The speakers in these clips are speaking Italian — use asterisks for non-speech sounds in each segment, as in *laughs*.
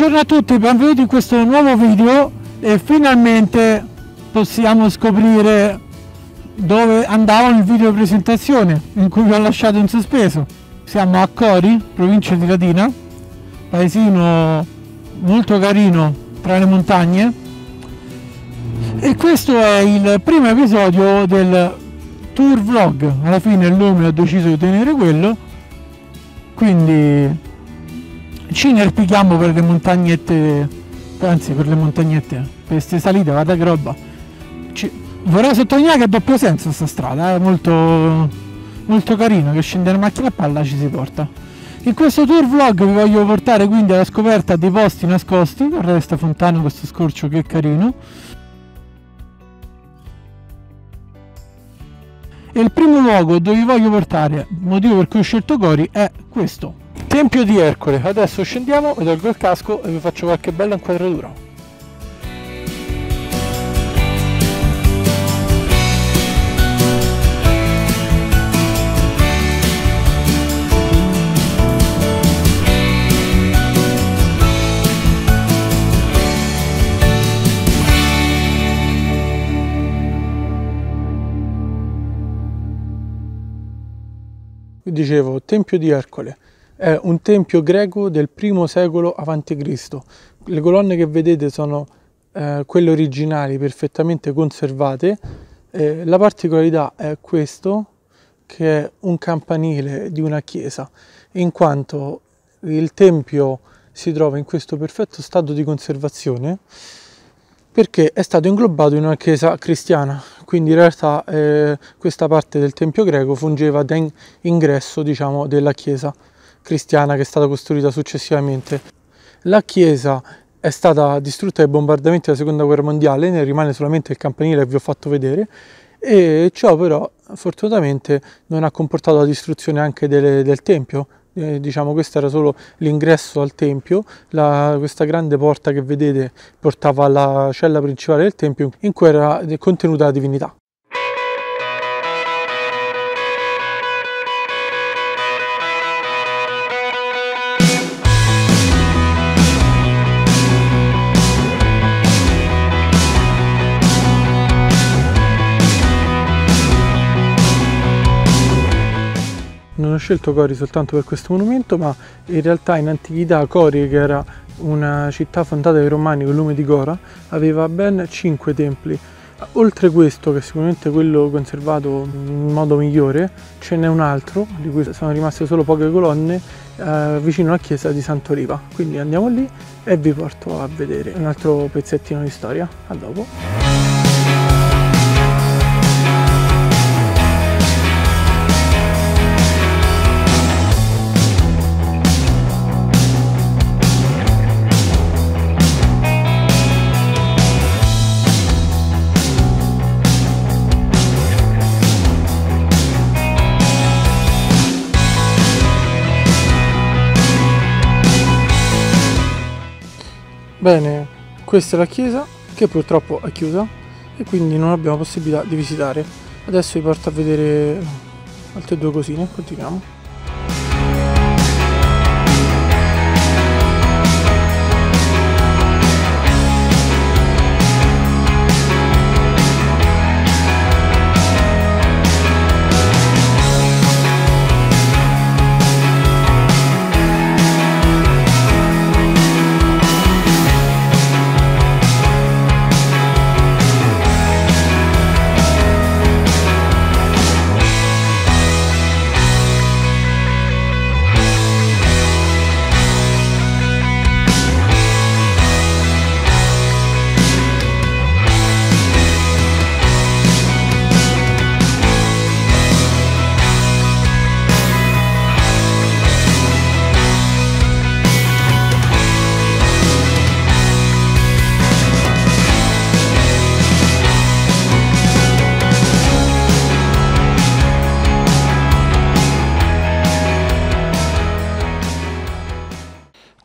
Buongiorno a tutti, benvenuti in questo nuovo video e finalmente possiamo scoprire dove andava il video presentazione in cui vi ho lasciato in sospeso. Siamo a Cori, provincia di Latina, paesino molto carino tra le montagne e questo è il primo episodio del tour vlog alla fine il nome ho deciso di tenere quello quindi ci inerpichiamo per le montagnette anzi per le montagnette per queste salite guarda che roba. Ci... vorrei sottolineare che è doppio senso questa strada è molto molto carino che scendere in macchina a palla ci si porta. In questo tour vlog vi voglio portare quindi alla scoperta dei posti nascosti guardate questa fontana questo scorcio che carino. E il primo luogo dove vi voglio portare motivo per cui ho scelto Cori è questo Tempio di Ercole. Adesso scendiamo mi tolgo il casco e vi faccio qualche bella inquadratura. Dicevo, Tempio di Ercole è un tempio greco del primo secolo a.C. Le colonne che vedete sono eh, quelle originali perfettamente conservate. Eh, la particolarità è questo, che è un campanile di una chiesa, in quanto il tempio si trova in questo perfetto stato di conservazione perché è stato inglobato in una chiesa cristiana, quindi in realtà eh, questa parte del tempio greco fungeva da ingresso diciamo, della chiesa cristiana che è stata costruita successivamente. La chiesa è stata distrutta dai bombardamenti della seconda guerra mondiale, ne rimane solamente il campanile che vi ho fatto vedere e ciò però fortunatamente non ha comportato la distruzione anche delle, del tempio, eh, diciamo questo era solo l'ingresso al tempio, la, questa grande porta che vedete portava alla cella principale del tempio in cui era contenuta la divinità. Ho scelto Cori soltanto per questo monumento, ma in realtà in antichità Cori, che era una città fondata dai Romani con il nome di Cora, aveva ben cinque templi. Oltre questo, che è sicuramente quello conservato in modo migliore, ce n'è un altro, di cui sono rimaste solo poche colonne, eh, vicino alla chiesa di Sant'Oliva. Quindi andiamo lì e vi porto a vedere un altro pezzettino di storia. A dopo. Bene, questa è la chiesa che purtroppo è chiusa e quindi non abbiamo possibilità di visitare. Adesso vi porto a vedere altre due cosine, continuiamo.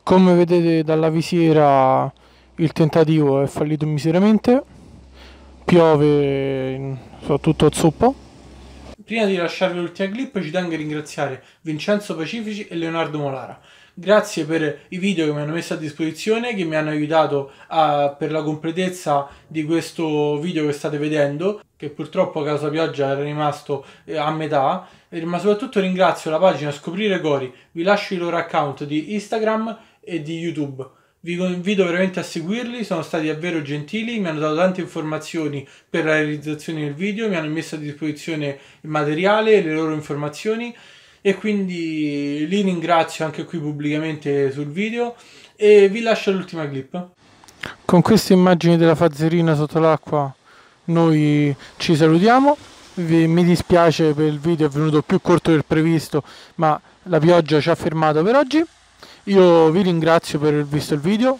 Come vedete dalla visiera il tentativo è fallito miseramente, piove soprattutto zuppo. Prima di lasciarvi l'ultima clip ci tengo a ringraziare Vincenzo Pacifici e Leonardo Molara. Grazie per i video che mi hanno messo a disposizione, che mi hanno aiutato a, per la completezza di questo video che state vedendo, che purtroppo a causa pioggia era rimasto eh, a metà, ma soprattutto ringrazio la pagina Scoprire Cori, vi lascio i loro account di Instagram e di YouTube. Vi invito veramente a seguirli, sono stati davvero gentili, mi hanno dato tante informazioni per la realizzazione del video, mi hanno messo a disposizione il materiale, le loro informazioni e quindi li ringrazio anche qui pubblicamente sul video e vi lascio l'ultima clip. Con queste immagini della fazzerina sotto l'acqua noi ci salutiamo, mi dispiace per il video è venuto più corto del previsto ma la pioggia ci ha fermato per oggi. Io vi ringrazio per aver visto il video,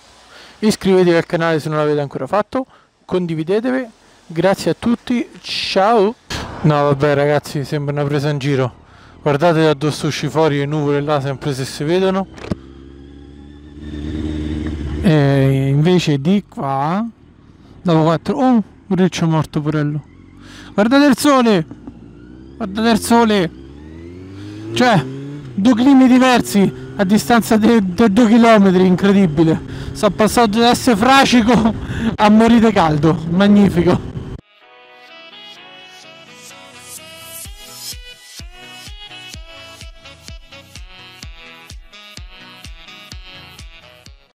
iscrivetevi al canale se non l'avete ancora fatto, condividetevi, grazie a tutti, ciao! No vabbè ragazzi, sembra una presa in giro. Guardate da addosso usci fuori le nuvole là sempre se si vedono. E invece di qua, dopo 4... Oh, riccio morto purello. Guardate il sole! Guardate il sole! Cioè, due climi diversi a distanza di due chilometri, incredibile. Sono passato da essere fracico *laughs* a morire caldo, magnifico.